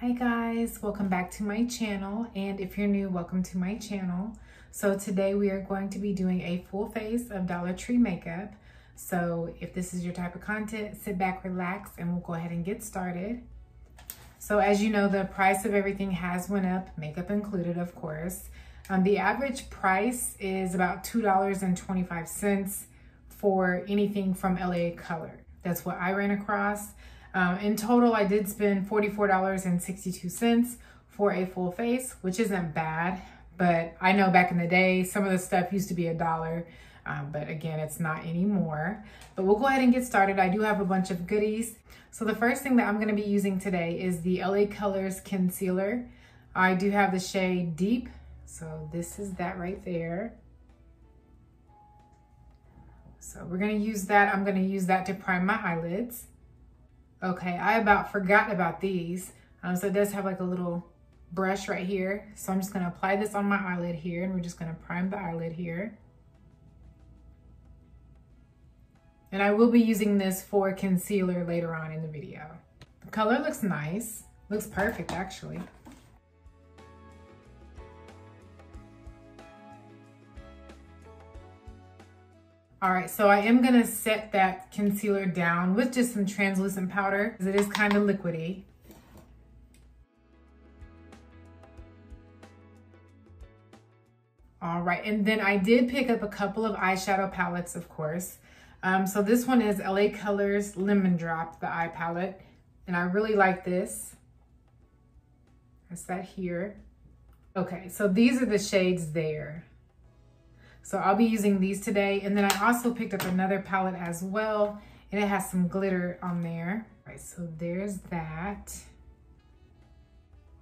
Hi guys, welcome back to my channel. And if you're new, welcome to my channel. So today we are going to be doing a full face of Dollar Tree makeup. So if this is your type of content, sit back, relax, and we'll go ahead and get started. So as you know, the price of everything has went up, makeup included, of course. Um, the average price is about $2.25 for anything from LA Color. That's what I ran across. Um, in total, I did spend $44.62 for a full face, which isn't bad, but I know back in the day, some of the stuff used to be a dollar, um, but again, it's not anymore. But we'll go ahead and get started. I do have a bunch of goodies. So the first thing that I'm gonna be using today is the LA Colors Concealer. I do have the shade Deep, so this is that right there. So we're gonna use that. I'm gonna use that to prime my eyelids. Okay, I about forgot about these. Um, so it does have like a little brush right here. So I'm just gonna apply this on my eyelid here and we're just gonna prime the eyelid here. And I will be using this for concealer later on in the video. The color looks nice. Looks perfect actually. All right, so I am gonna set that concealer down with just some translucent powder because it is kind of liquidy. All right, and then I did pick up a couple of eyeshadow palettes, of course. Um, so this one is LA Colors Lemon Drop, the eye palette. And I really like this. That's that here. Okay, so these are the shades there. So I'll be using these today. And then I also picked up another palette as well. And it has some glitter on there. All right, so there's that.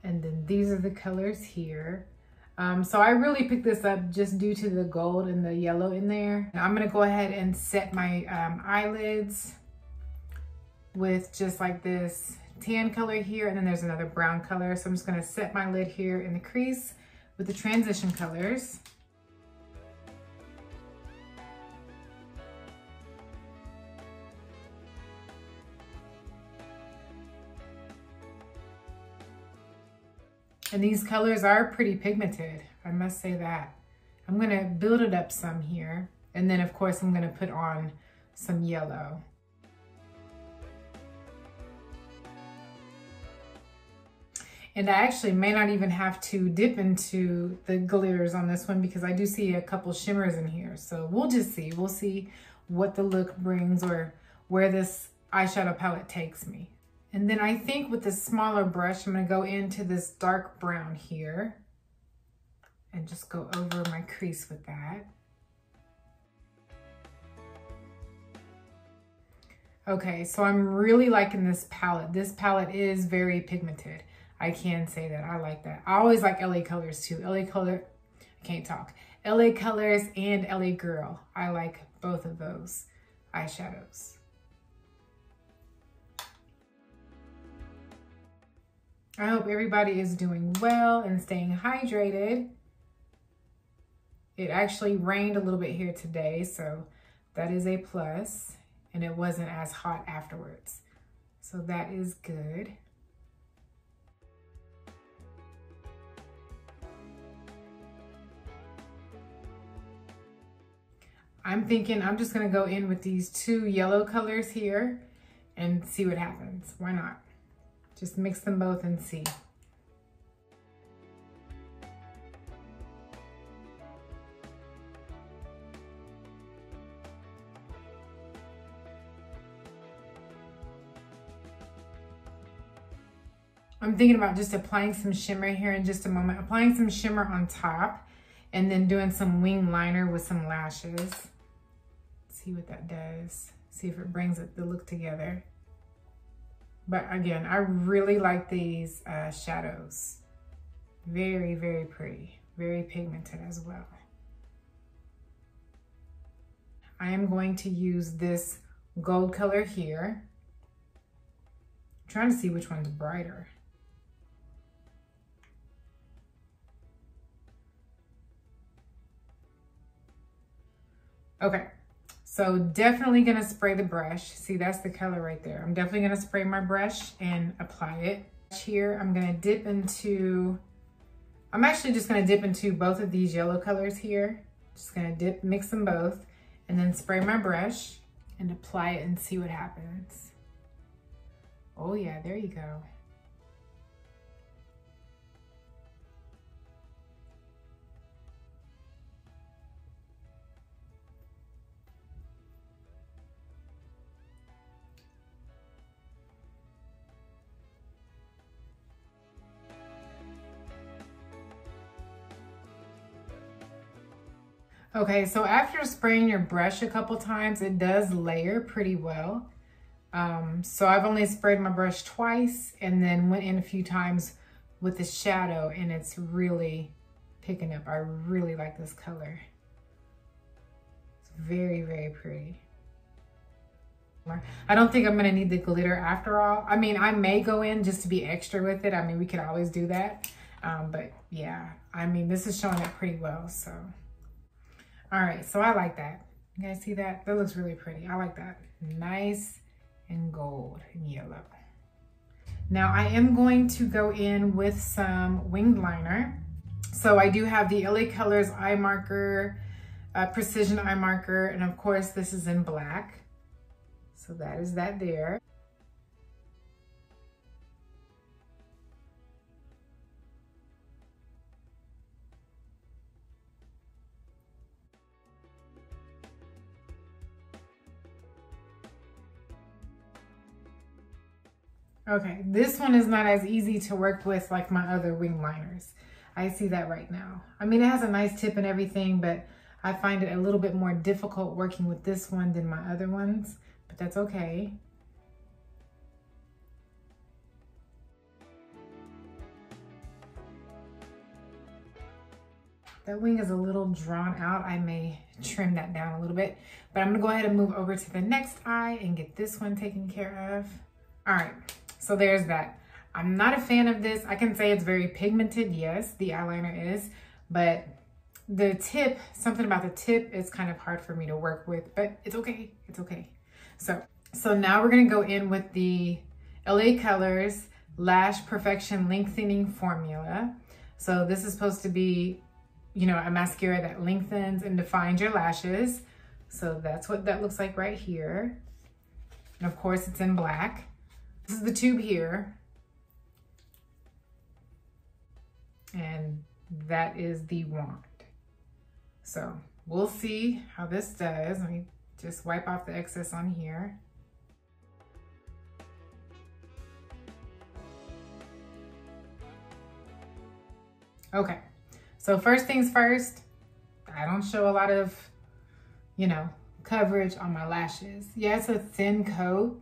And then these are the colors here. Um, so I really picked this up just due to the gold and the yellow in there. Now I'm gonna go ahead and set my um, eyelids with just like this tan color here and then there's another brown color. So I'm just gonna set my lid here in the crease with the transition colors. And these colors are pretty pigmented, I must say that. I'm gonna build it up some here. And then of course I'm gonna put on some yellow. And I actually may not even have to dip into the glitters on this one because I do see a couple shimmers in here. So we'll just see. We'll see what the look brings or where this eyeshadow palette takes me. And then I think with the smaller brush, I'm gonna go into this dark brown here and just go over my crease with that. Okay, so I'm really liking this palette. This palette is very pigmented. I can say that, I like that. I always like LA Colors too. LA Color, I can't talk. LA Colors and LA Girl. I like both of those eyeshadows. I hope everybody is doing well and staying hydrated. It actually rained a little bit here today, so that is a plus, and it wasn't as hot afterwards. So that is good. I'm thinking I'm just gonna go in with these two yellow colors here and see what happens. Why not? Just mix them both and see. I'm thinking about just applying some shimmer here in just a moment. Applying some shimmer on top and then doing some wing liner with some lashes. See what that does. See if it brings it, the look together. But again, I really like these uh, shadows. Very, very pretty. Very pigmented as well. I am going to use this gold color here. I'm trying to see which one's brighter. Okay, so definitely gonna spray the brush. See, that's the color right there. I'm definitely gonna spray my brush and apply it. Here, I'm gonna dip into, I'm actually just gonna dip into both of these yellow colors here. Just gonna dip, mix them both, and then spray my brush and apply it and see what happens. Oh yeah, there you go. Okay, so after spraying your brush a couple times, it does layer pretty well. Um, so I've only sprayed my brush twice and then went in a few times with the shadow and it's really picking up. I really like this color. It's very, very pretty. I don't think I'm gonna need the glitter after all. I mean, I may go in just to be extra with it. I mean, we could always do that. Um, but yeah, I mean, this is showing up pretty well, so. All right, so I like that. You guys see that? That looks really pretty. I like that. Nice and gold and yellow. Now I am going to go in with some winged liner. So I do have the LA Colors eye marker, uh, precision eye marker, and of course this is in black. So that is that there. Okay, this one is not as easy to work with like my other wing liners. I see that right now. I mean, it has a nice tip and everything, but I find it a little bit more difficult working with this one than my other ones, but that's okay. That wing is a little drawn out. I may trim that down a little bit, but I'm gonna go ahead and move over to the next eye and get this one taken care of. All right, so there's that. I'm not a fan of this. I can say it's very pigmented. Yes, the eyeliner is, but the tip, something about the tip is kind of hard for me to work with, but it's okay. It's okay. So, so now we're going to go in with the LA Colors Lash Perfection Lengthening Formula. So this is supposed to be, you know, a mascara that lengthens and defines your lashes. So that's what that looks like right here. And of course it's in black. This is the tube here. And that is the wand. So we'll see how this does. Let me just wipe off the excess on here. Okay, so first things first, I don't show a lot of, you know, coverage on my lashes. Yeah, it's a thin coat,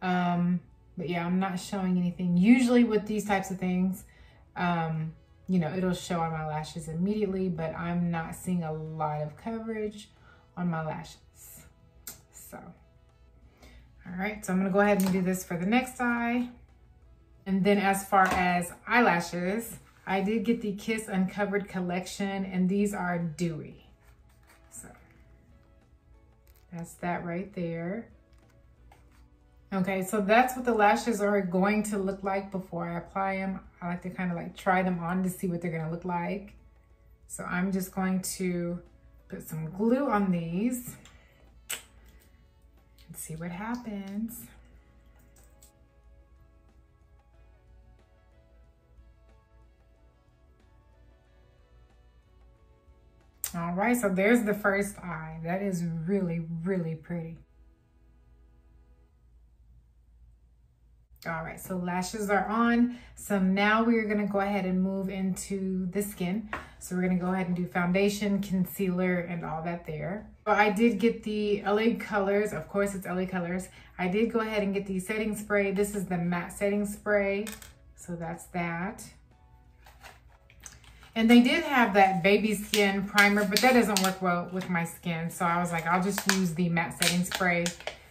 um, but yeah, I'm not showing anything. Usually with these types of things, um, you know, it'll show on my lashes immediately, but I'm not seeing a lot of coverage on my lashes. So, all right, so I'm gonna go ahead and do this for the next eye. And then as far as eyelashes, I did get the Kiss Uncovered collection and these are dewy. So that's that right there. Okay, so that's what the lashes are going to look like before I apply them. I like to kind of like try them on to see what they're gonna look like. So I'm just going to put some glue on these and see what happens. All right, so there's the first eye. That is really, really pretty. All right, so lashes are on. So now we're gonna go ahead and move into the skin. So we're gonna go ahead and do foundation, concealer, and all that there. So I did get the LA Colors, of course it's LA Colors. I did go ahead and get the setting spray. This is the matte setting spray. So that's that. And they did have that baby skin primer, but that doesn't work well with my skin. So I was like, I'll just use the matte setting spray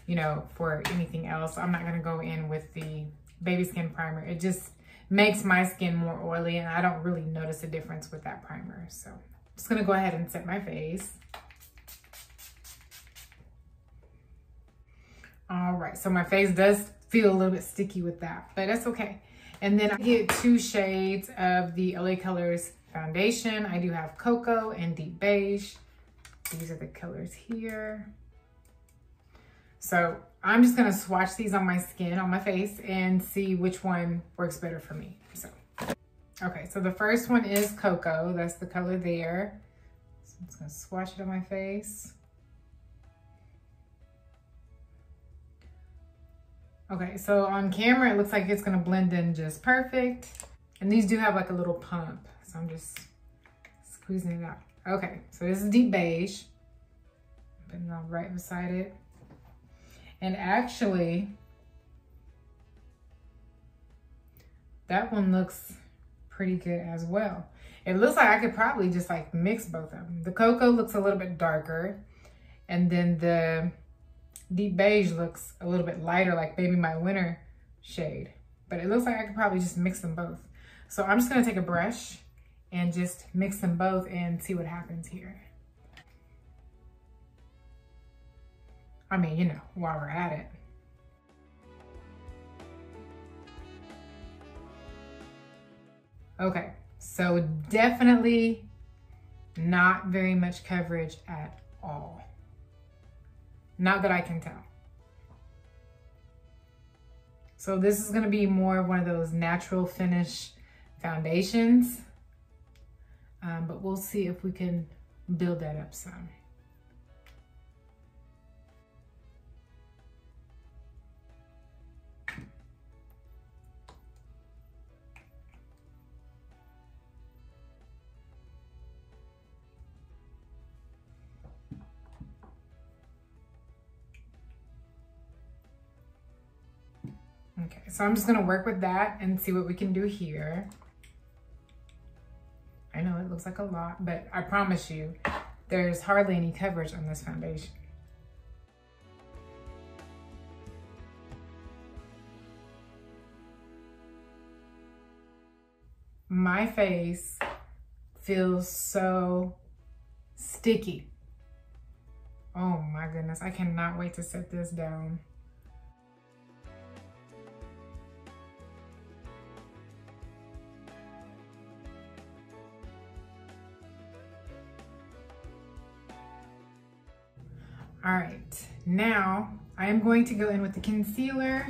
you know, for anything else. I'm not going to go in with the baby skin primer. It just makes my skin more oily and I don't really notice a difference with that primer. So I'm just going to go ahead and set my face. All right, so my face does feel a little bit sticky with that, but that's okay. And then I get two shades of the LA Colors foundation. I do have Cocoa and Deep Beige. These are the colors here. So I'm just gonna swatch these on my skin, on my face, and see which one works better for me. So, okay, so the first one is Cocoa. That's the color there. So I'm just gonna swatch it on my face. Okay, so on camera, it looks like it's gonna blend in just perfect. And these do have like a little pump. So I'm just squeezing it out. Okay, so this is deep beige. Putting it on right beside it. And actually, that one looks pretty good as well. It looks like I could probably just like mix both of them. The cocoa looks a little bit darker. And then the deep beige looks a little bit lighter, like maybe my winter shade. But it looks like I could probably just mix them both. So I'm just gonna take a brush and just mix them both and see what happens here. I mean, you know, while we're at it. Okay, so definitely not very much coverage at all. Not that I can tell. So this is gonna be more of one of those natural finish foundations. Um, but we'll see if we can build that up some. Okay, so I'm just gonna work with that and see what we can do here. I know it looks like a lot, but I promise you, there's hardly any coverage on this foundation. My face feels so sticky. Oh my goodness, I cannot wait to set this down. All right, now I am going to go in with the concealer.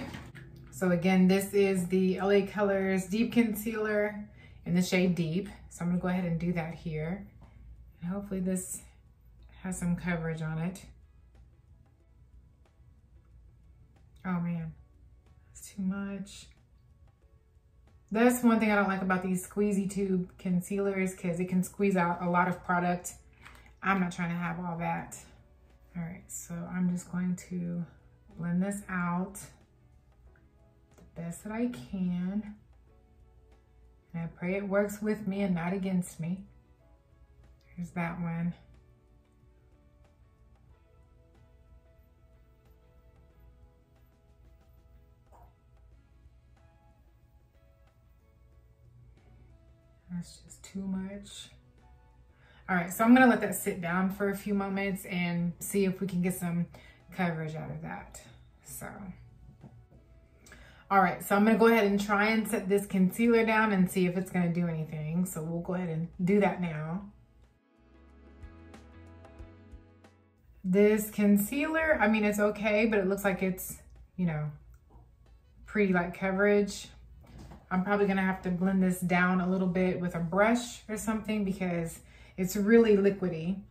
So again, this is the LA Colors Deep Concealer in the shade Deep. So I'm gonna go ahead and do that here. And hopefully this has some coverage on it. Oh man, that's too much. That's one thing I don't like about these squeezy tube concealers because it can squeeze out a lot of product. I'm not trying to have all that. All right, so I'm just going to blend this out the best that I can. And I pray it works with me and not against me. Here's that one. That's just too much. All right, so I'm gonna let that sit down for a few moments and see if we can get some coverage out of that. So, all right, so I'm gonna go ahead and try and set this concealer down and see if it's gonna do anything. So we'll go ahead and do that now. This concealer, I mean, it's okay, but it looks like it's, you know, pretty light coverage. I'm probably gonna have to blend this down a little bit with a brush or something because it's really liquidy.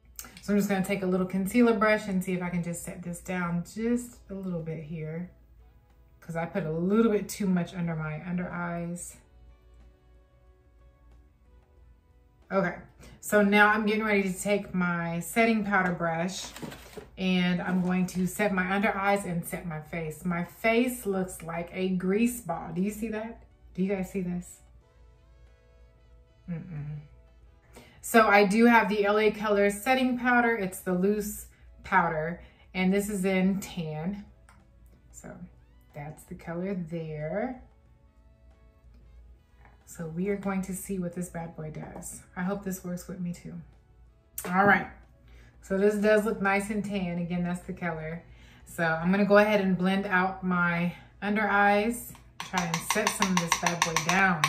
So I'm just gonna take a little concealer brush and see if I can just set this down just a little bit here because I put a little bit too much under my under eyes. Okay, so now I'm getting ready to take my setting powder brush and I'm going to set my under eyes and set my face. My face looks like a grease ball. Do you see that? Do you guys see this? Mm-mm. So I do have the LA Colors setting powder. It's the loose powder and this is in tan. So that's the color there. So we are going to see what this bad boy does. I hope this works with me too. All right, so this does look nice and tan. Again, that's the color. So I'm gonna go ahead and blend out my under eyes. Try try and set some of this bad boy down.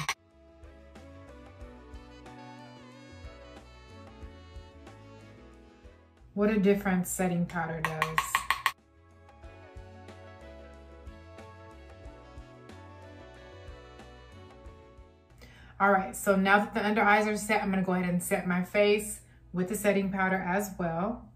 What a difference setting powder does. All right, so now that the under eyes are set, I'm gonna go ahead and set my face with the setting powder as well.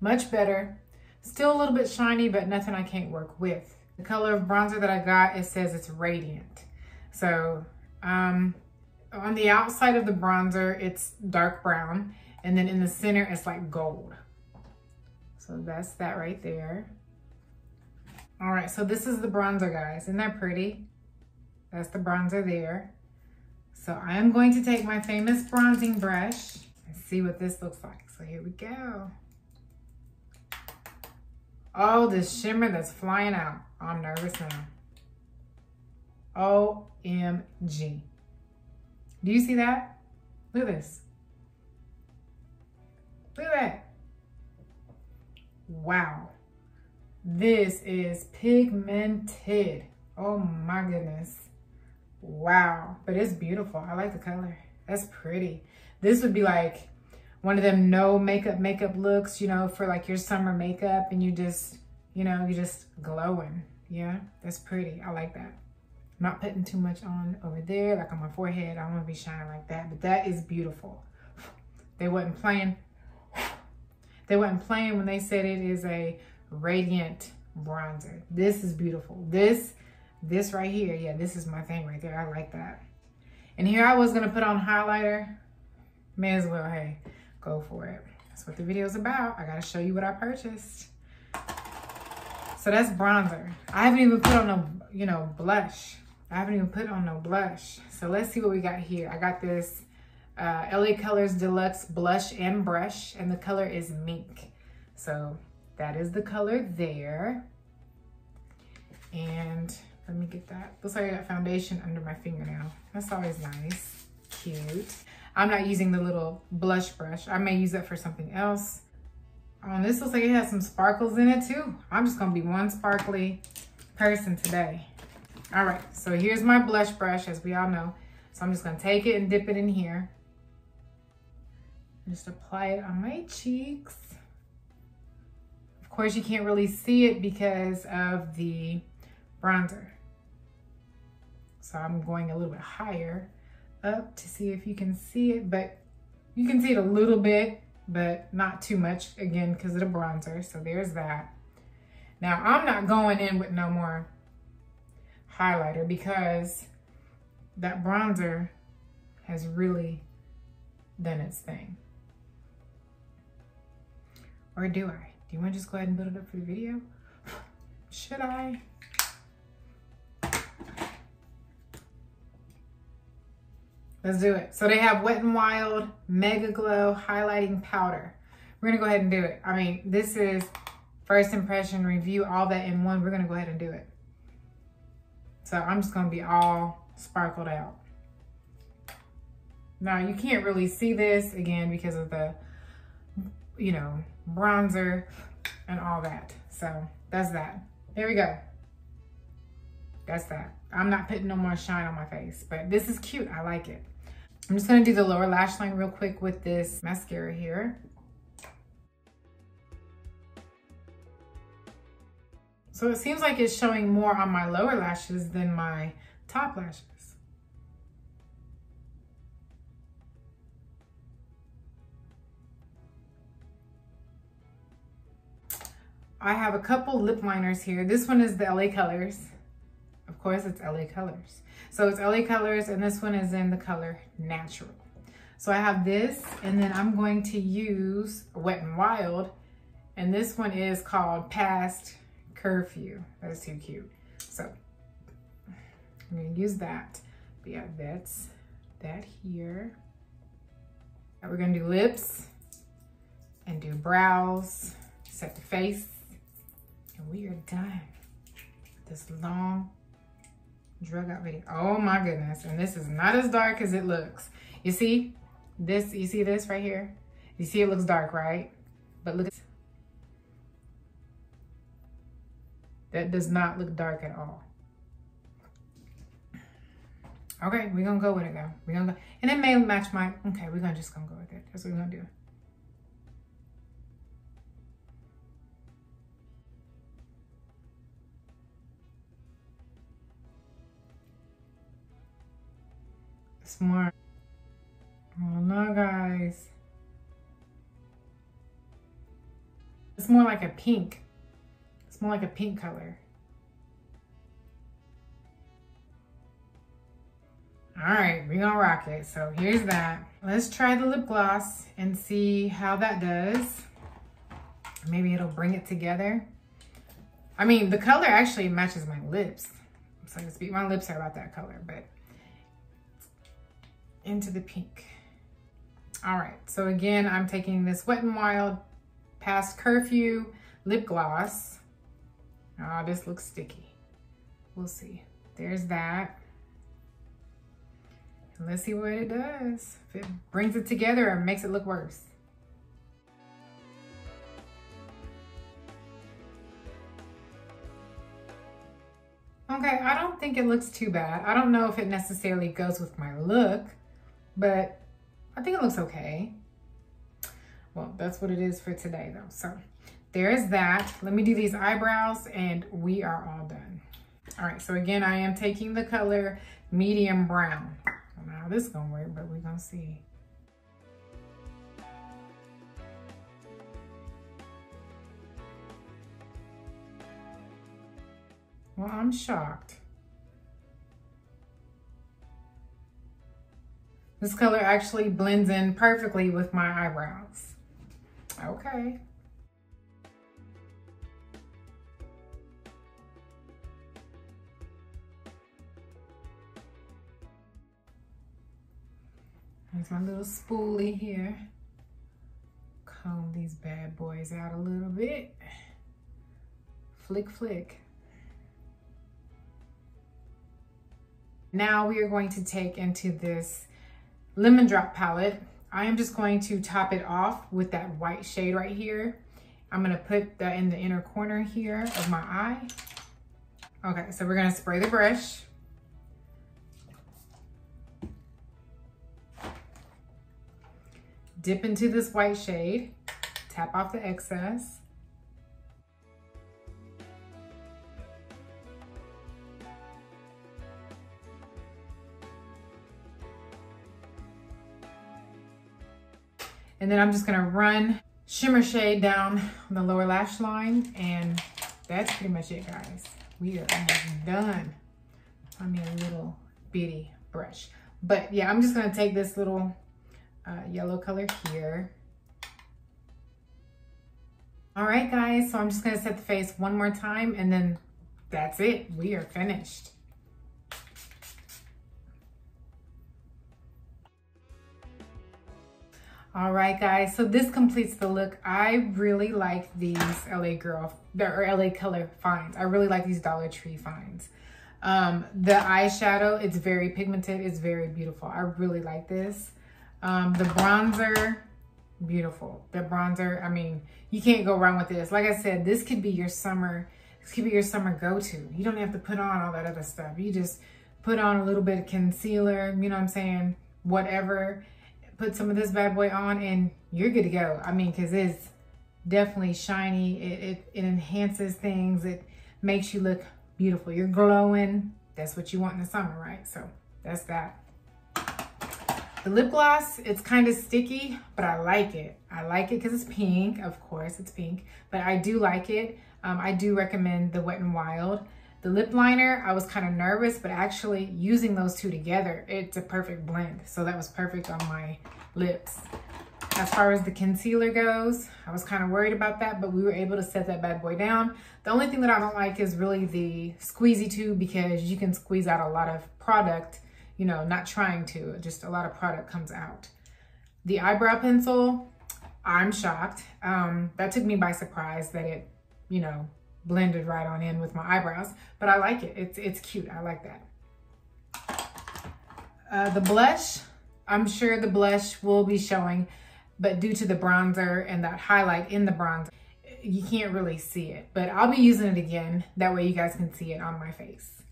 Much better. Still a little bit shiny, but nothing I can't work with. The color of bronzer that I got, it says it's radiant. So um, on the outside of the bronzer, it's dark brown. And then in the center, it's like gold. So that's that right there. All right, so this is the bronzer, guys. Isn't that pretty? That's the bronzer there. So I am going to take my famous bronzing brush and see what this looks like. So here we go. Oh, this shimmer that's flying out. I'm nervous now. OMG. Do you see that? Look at this. Look at that. Wow. This is pigmented. Oh my goodness. Wow. But it's beautiful. I like the color. That's pretty. This would be like one of them no makeup makeup looks, you know, for like your summer makeup and you just, you know, you're just glowing. Yeah, that's pretty. I like that. Not putting too much on over there, like on my forehead. I don't want to be shining like that, but that is beautiful. They wasn't playing. They wasn't playing when they said it is a radiant bronzer. This is beautiful. This, this right here, yeah, this is my thing right there. I like that. And here I was going to put on highlighter. May as well, hey, go for it. That's what the video's about. I got to show you what I purchased. So that's bronzer. I haven't even put on a, you know, blush. I haven't even put on no blush. So let's see what we got here. I got this uh, LA Colors Deluxe Blush and Brush, and the color is Mink. So that is the color there. And let me get that. Looks like I got foundation under my fingernail. That's always nice, cute. I'm not using the little blush brush. I may use that for something else. Um, this looks like it has some sparkles in it too. I'm just gonna be one sparkly person today. All right, so here's my blush brush, as we all know. So I'm just gonna take it and dip it in here. Just apply it on my cheeks. Of course, you can't really see it because of the bronzer. So I'm going a little bit higher up to see if you can see it, but you can see it a little bit, but not too much, again, because of the bronzer. So there's that. Now, I'm not going in with no more highlighter because that bronzer has really done its thing. Or do I? Do you want to just go ahead and build it up for the video? Should I? Let's do it. So they have Wet n Wild MegaGlo Highlighting Powder. We're gonna go ahead and do it. I mean, this is first impression review, all that in one. We're gonna go ahead and do it. So I'm just gonna be all sparkled out. Now you can't really see this again because of the, you know, bronzer and all that. So that's that. There we go. That's that. I'm not putting no more shine on my face, but this is cute. I like it. I'm just gonna do the lower lash line real quick with this mascara here. So it seems like it's showing more on my lower lashes than my top lashes. I have a couple lip liners here. This one is the LA Colors. Of course, it's LA Colors. So it's LA Colors, and this one is in the color Natural. So I have this, and then I'm going to use Wet n Wild, and this one is called Past Curfew. That's too cute. So I'm gonna use that. But yeah, that's that here. Now we're gonna do lips and do brows, set the face, and we are done. This long drug out video. Oh my goodness. And this is not as dark as it looks. You see this, you see this right here? You see it looks dark, right? That does not look dark at all. Okay, we're gonna go with it though. We're gonna go, and it may match my, okay, we're gonna just gonna go with it. That's what we're gonna do. Smart. Oh no, guys. It's more like a pink. More like a pink color. All right, we're gonna rock it. So here's that. Let's try the lip gloss and see how that does. Maybe it'll bring it together. I mean, the color actually matches my lips. So to speak, my lips are about that color, but into the pink. All right, so again, I'm taking this Wet n Wild Past Curfew lip gloss. Oh, this looks sticky. We'll see. There's that. And let's see what it does. If it brings it together or makes it look worse. Okay, I don't think it looks too bad. I don't know if it necessarily goes with my look, but I think it looks okay. Well, that's what it is for today though. So there's that. Let me do these eyebrows and we are all done. All right, so again, I am taking the color medium brown. I don't know how this is gonna work, but we're gonna see. Well, I'm shocked. This color actually blends in perfectly with my eyebrows. Okay. My little spoolie here. Comb these bad boys out a little bit. Flick, flick. Now we are going to take into this lemon drop palette I am just going to top it off with that white shade right here. I'm gonna put that in the inner corner here of my eye. Okay, so we're gonna spray the brush. Dip into this white shade, tap off the excess. And then I'm just gonna run shimmer shade down the lower lash line and that's pretty much it guys. We are done. I mean a little bitty brush. But yeah, I'm just gonna take this little uh, yellow color here. All right guys, so I'm just gonna set the face one more time and then that's it. We are finished. All right, guys, so this completes the look. I really like these LA Girl, or LA Color finds. I really like these Dollar Tree finds. Um, the eyeshadow, it's very pigmented. It's very beautiful. I really like this. Um, the bronzer, beautiful. The bronzer, I mean, you can't go wrong with this. Like I said, this could be your summer, this could be your summer go-to. You don't have to put on all that other stuff. You just put on a little bit of concealer, you know what I'm saying? Whatever put some of this bad boy on and you're good to go. I mean, because it's definitely shiny. It, it, it enhances things. It makes you look beautiful. You're glowing. That's what you want in the summer, right? So that's that. The lip gloss, it's kind of sticky, but I like it. I like it because it's pink, of course, it's pink, but I do like it. Um, I do recommend the Wet n Wild. The lip liner, I was kind of nervous, but actually using those two together, it's a perfect blend. So that was perfect on my lips. As far as the concealer goes, I was kind of worried about that, but we were able to set that bad boy down. The only thing that I don't like is really the squeezy tube because you can squeeze out a lot of product, you know, not trying to, just a lot of product comes out. The eyebrow pencil, I'm shocked. Um, that took me by surprise that it, you know, blended right on in with my eyebrows, but I like it. It's, it's cute. I like that. Uh, the blush, I'm sure the blush will be showing, but due to the bronzer and that highlight in the bronzer, you can't really see it, but I'll be using it again. That way you guys can see it on my face.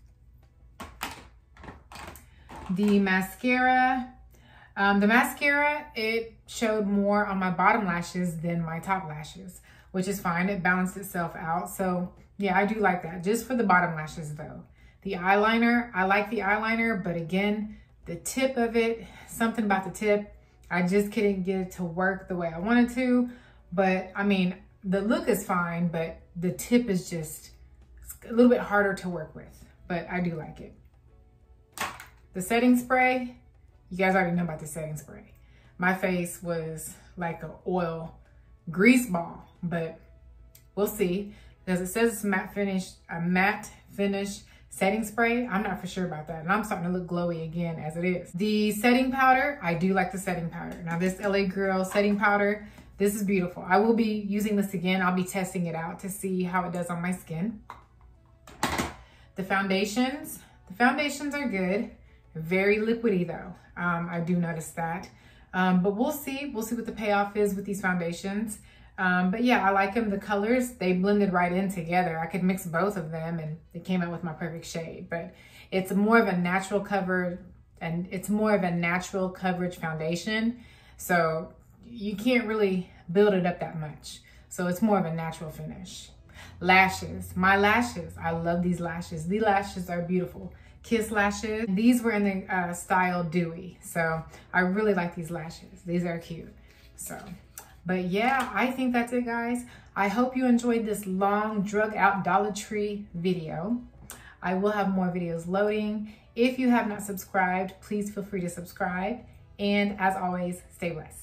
The mascara, um, the mascara, it showed more on my bottom lashes than my top lashes, which is fine. It balanced itself out. So yeah, I do like that. Just for the bottom lashes though. The eyeliner, I like the eyeliner, but again, the tip of it, something about the tip, I just couldn't get it to work the way I wanted to. But I mean, the look is fine, but the tip is just a little bit harder to work with, but I do like it. The setting spray, you guys already know about the setting spray. My face was like an oil grease ball, but we'll see. Because it says it's matte finish, a matte finish setting spray. I'm not for sure about that. And I'm starting to look glowy again as it is. The setting powder, I do like the setting powder. Now this LA Girl setting powder, this is beautiful. I will be using this again. I'll be testing it out to see how it does on my skin. The foundations, the foundations are good. Very liquidy though. Um, I do notice that. Um, but we'll see. We'll see what the payoff is with these foundations. Um, but yeah, I like them. The colors, they blended right in together. I could mix both of them and they came out with my perfect shade. But it's more of a natural cover and it's more of a natural coverage foundation. So you can't really build it up that much. So it's more of a natural finish. Lashes, my lashes. I love these lashes. These lashes are beautiful. Kiss lashes. These were in the uh, style Dewy. So I really like these lashes. These are cute. So but yeah, I think that's it, guys. I hope you enjoyed this long drug out Dollar Tree video. I will have more videos loading. If you have not subscribed, please feel free to subscribe. And as always, stay blessed.